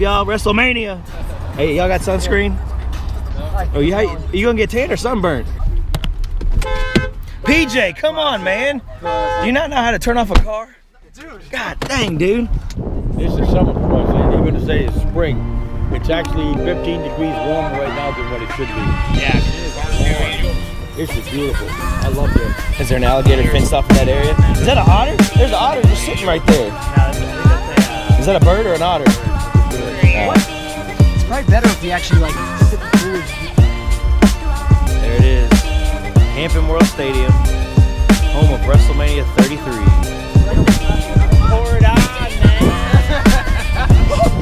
up, y'all? WrestleMania. Hey, y'all got sunscreen? Oh, you, you gonna get tan or sunburned? PJ, come on, man. Do you not know how to turn off a car? God dang, dude. This is summer for us, and you're gonna say it's spring. It's actually 15 degrees warmer right now than what it should be. Yeah. It is. This is beautiful. I love this. Is there an alligator fenced off in that area? Is that an otter? There's an otter just sitting right there. Is that a bird or an otter? It's probably better if we actually like sit through. There it is. Camping World Stadium, home of WrestleMania 33. Pour it on, oh,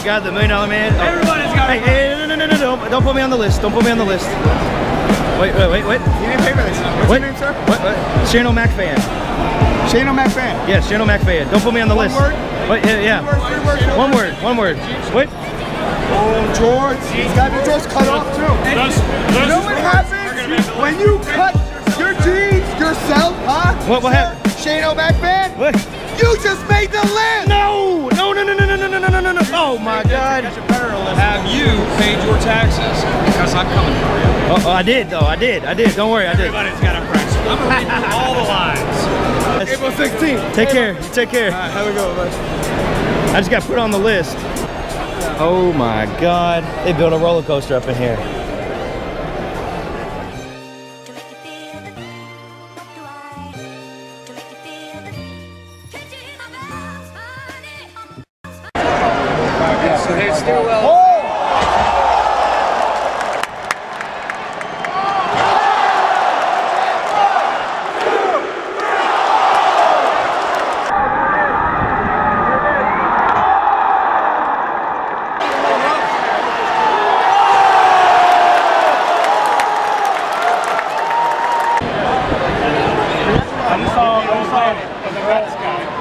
my God, the Million Dollar Man. Oh. Everybody's got Hey, hey, no, no, no, no, no, don't, don't put me on the list. Don't put me on the list. Wait, wait, wait, wait. You didn't pay for this. What's What? your name, sir? What? what? Shane O'Mac fan. Shane O'Mac fan. Yes, Shane O'Mac fan. Don't put me on the One list. word? Wait, yeah, Word, three yeah. One word, one word. Wait. Oh, George. He's got your George cut off too. you know what happens when you cut your jeans yourself, huh? What- what happened? Shane O'Mac fan. What? You just made the list. No! No, no, no, no, no, no, no, no, no, no. Oh my God. Have you paid your taxes? Because I'm coming for you. Oh, oh, I did though. I did. I did. Don't worry. I did. Everybody's got a price. I'm gonna read through all the lines. April 16th. Take care. You Take care. Have a go, bud. I just got put on the list. Oh my God. They built a roller coaster up in here. So here's Stillwell. Oh! Don't sign it. The Reds guy.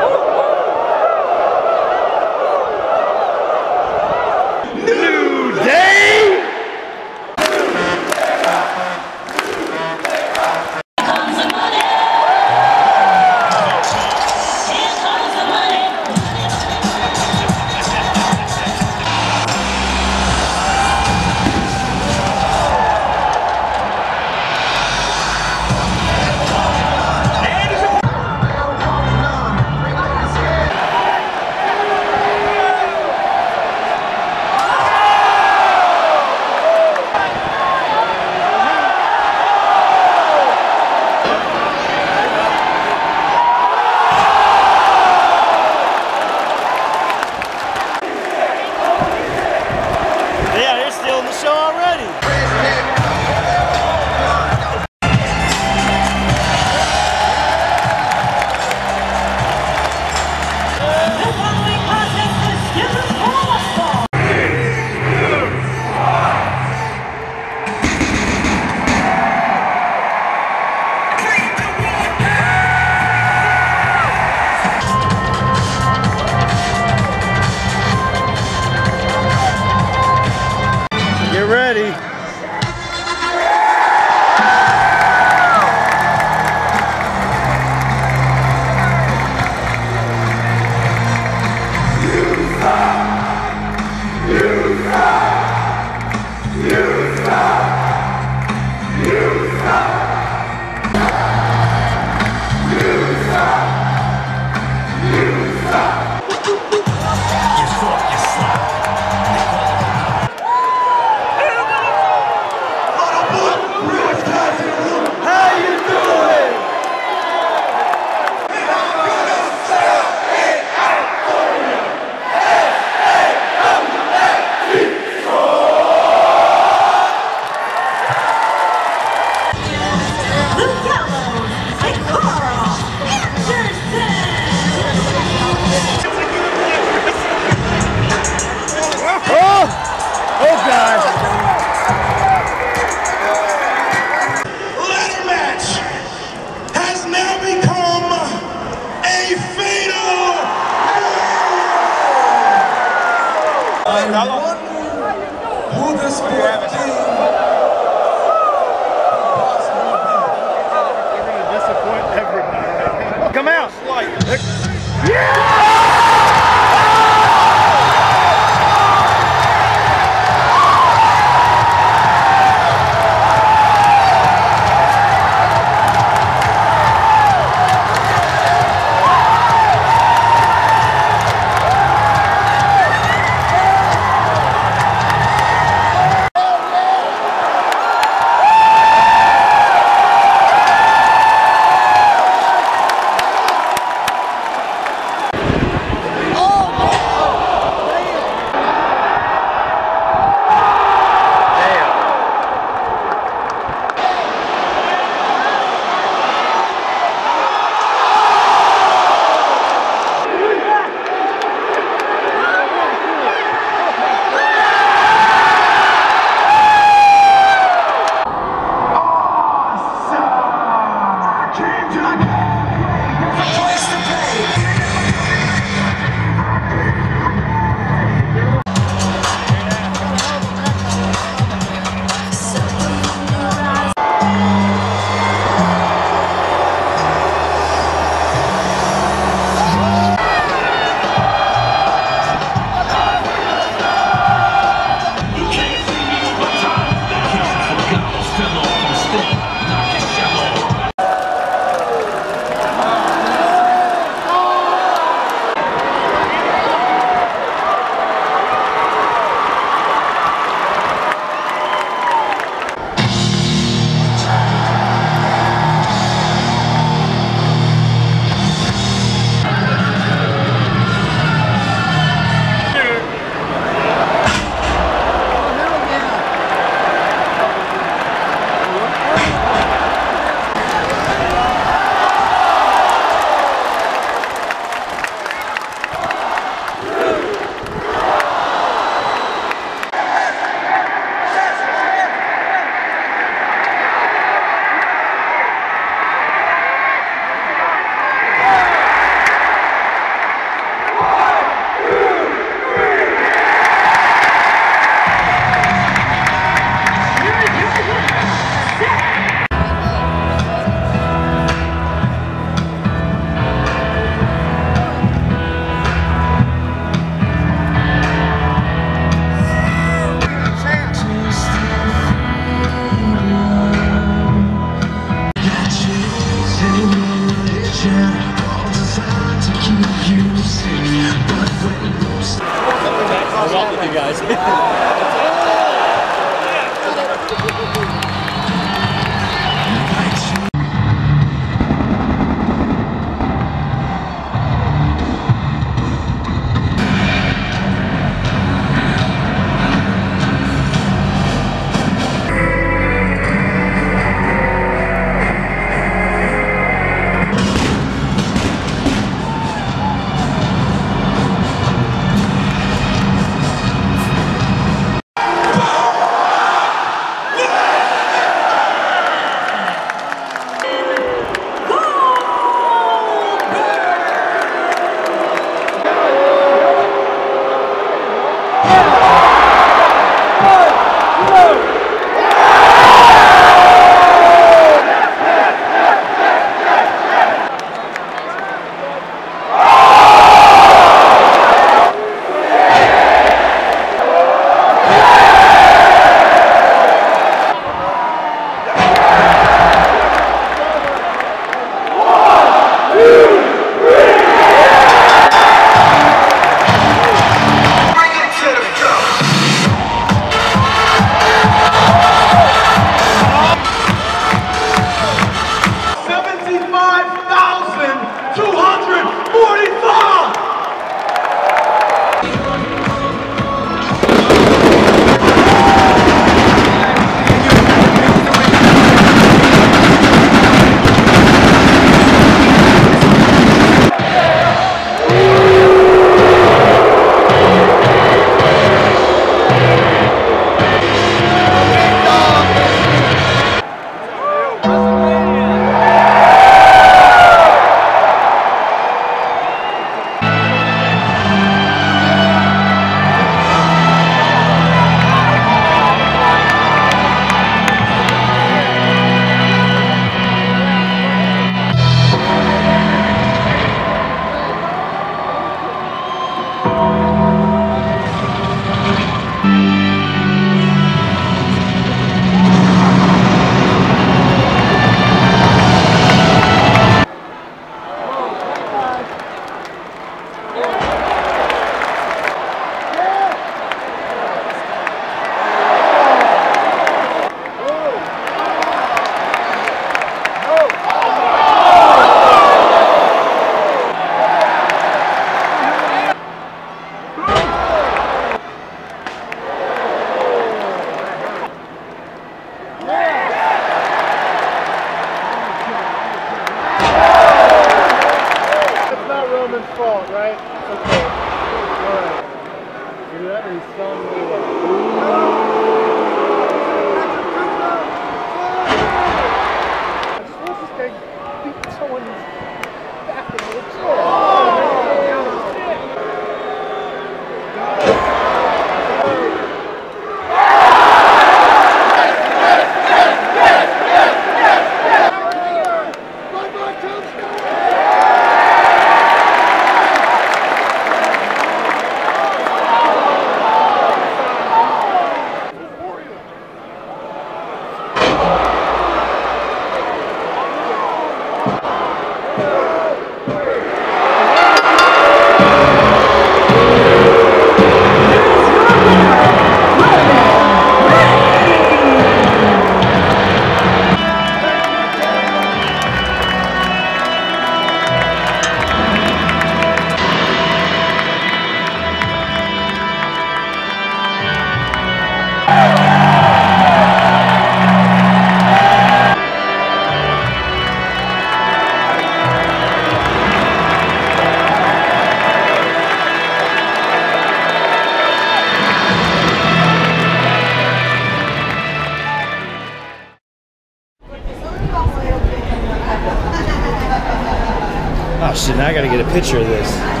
Now I gotta get a picture of this.